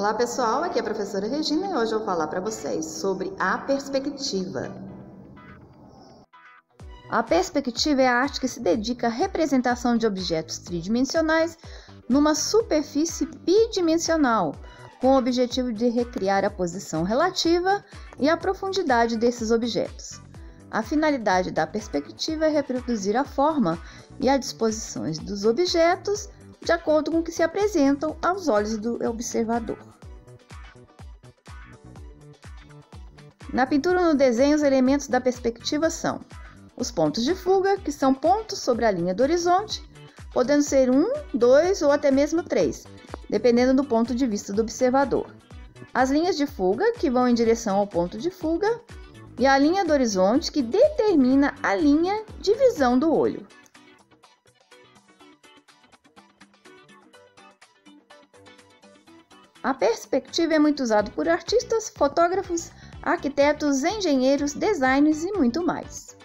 Olá pessoal, aqui é a professora Regina e hoje eu vou falar para vocês sobre a perspectiva. A perspectiva é a arte que se dedica à representação de objetos tridimensionais numa superfície bidimensional, com o objetivo de recriar a posição relativa e a profundidade desses objetos. A finalidade da perspectiva é reproduzir a forma e as disposições dos objetos de acordo com o que se apresentam aos olhos do observador. Na pintura no desenho, os elementos da perspectiva são os pontos de fuga, que são pontos sobre a linha do horizonte, podendo ser um, dois ou até mesmo três, dependendo do ponto de vista do observador. As linhas de fuga, que vão em direção ao ponto de fuga, e a linha do horizonte, que determina a linha de visão do olho. A perspectiva é muito usada por artistas, fotógrafos, arquitetos, engenheiros, designers e muito mais.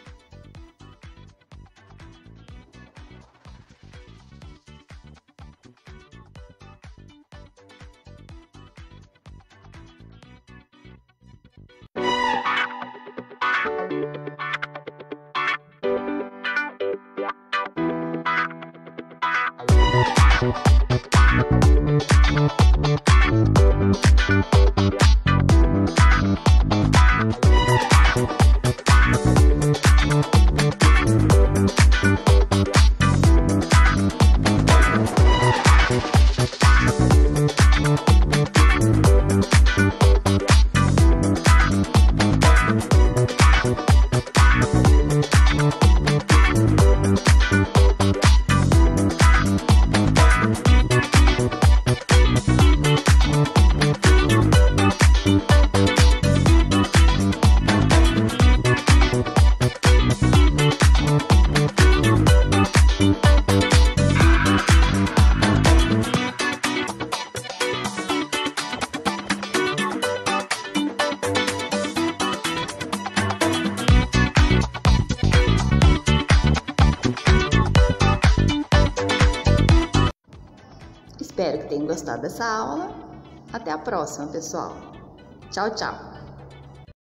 Que tenham gostado dessa aula. Até a próxima, pessoal. Tchau, tchau.